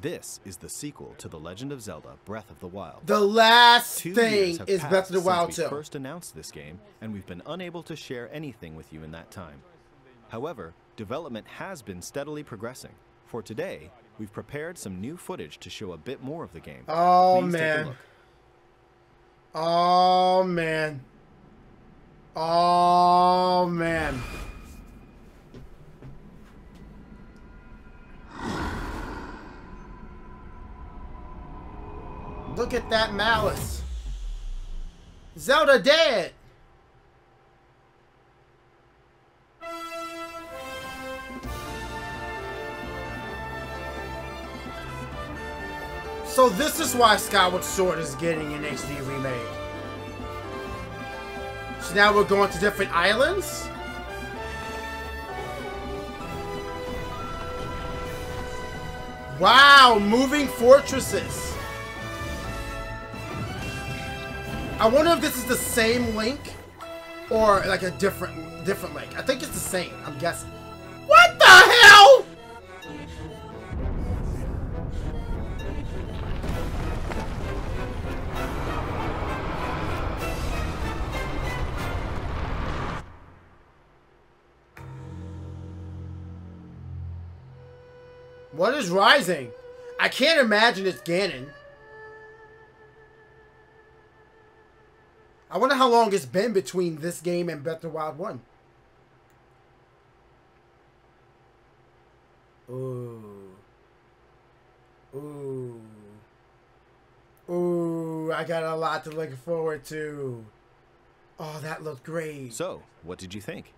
This is the sequel to The Legend of Zelda Breath of the Wild. The last Two thing is Breath of the since Wild we first announced this game, and we've been unable to share anything with you in that time. However, development has been steadily progressing. For today, we've prepared some new footage to show a bit more of the game. Oh, Please man. Oh man. Oh man. Look at that malice. Zelda dead. So this is why Skyward Sword is getting an HD remake. So now we're going to different islands? Wow, moving fortresses. I wonder if this is the same Link or like a different different Link. I think it's the same, I'm guessing. What the hell? What is rising? I can't imagine it's Ganon. I wonder how long it's been between this game and Breath of the Wild 1. Ooh. Ooh. Ooh, I got a lot to look forward to. Oh, that looked great. So, what did you think?